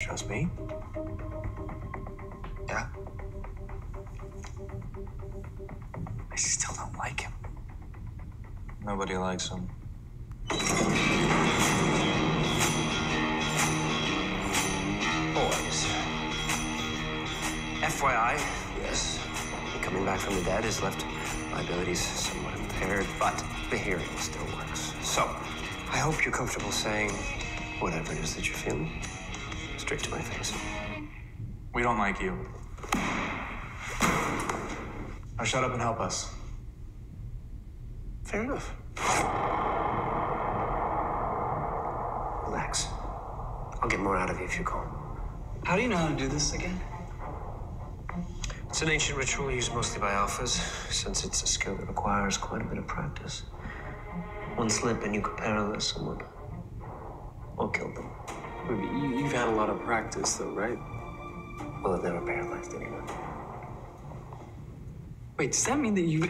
Just me? Yeah. I still don't like him. Nobody likes him. Boys. FYI, yes, coming back from the dead has left liabilities somewhat impaired, but the hearing still works. So, I hope you're comfortable saying whatever it is that you're feeling straight to my face. We don't like you. Now shut up and help us. Fair enough. Relax. I'll get more out of you if you calm. How do you know how to do this again? It's an ancient ritual used mostly by alphas, since it's a skill that requires quite a bit of practice. One slip and you could paralyze someone. Or kill them. You, you've had a lot of practice, though, right? Well, I've never paralyzed anyone. Wait, does that mean that you?